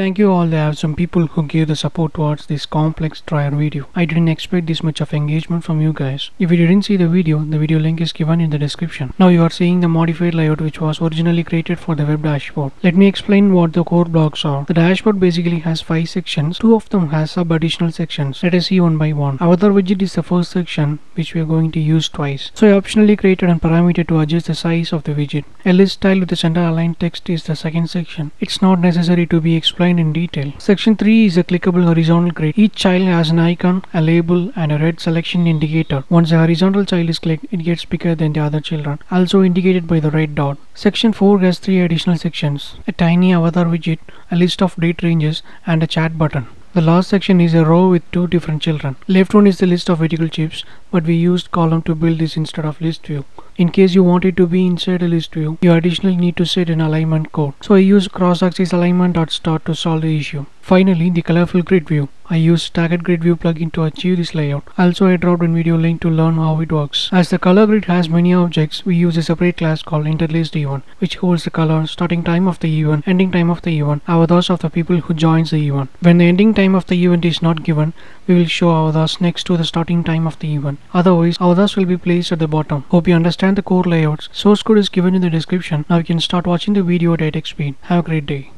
thank you all there are some people who gave the support towards this complex trial video. I didn't expect this much of engagement from you guys. If you didn't see the video, the video link is given in the description. Now you are seeing the modified layout which was originally created for the web dashboard. Let me explain what the core blocks are. The dashboard basically has 5 sections. Two of them has sub additional sections. Let us see one by one. Avatar widget is the first section which we are going to use twice. So I optionally created a parameter to adjust the size of the widget. A list style with the center aligned text is the second section. It's not necessary to be explained in detail. Section 3 is a clickable horizontal grid. Each child has an icon, a label and a red selection indicator. Once the horizontal child is clicked, it gets bigger than the other children, also indicated by the red dot. Section 4 has three additional sections. A tiny avatar widget, a list of date ranges and a chat button. The last section is a row with two different children. Left one is the list of vertical chips, but we used column to build this instead of list view. In case you want it to be inside a list view, you additionally need to set an alignment code. So I use cross-axis alignment.start to solve the issue. Finally, the colorful grid view. I use staggered grid view plugin to achieve this layout. Also, I dropped a video link to learn how it works. As the color grid has many objects, we use a separate class called interlaced event, which holds the color, starting time of the event, ending time of the event, avatars of the people who joins the event. When the ending time of the event is not given, we will show avatars next to the starting time of the event. Otherwise, avatars will be placed at the bottom. Hope you understand the core layouts. Source code is given in the description. Now you can start watching the video at 8x speed. Have a great day.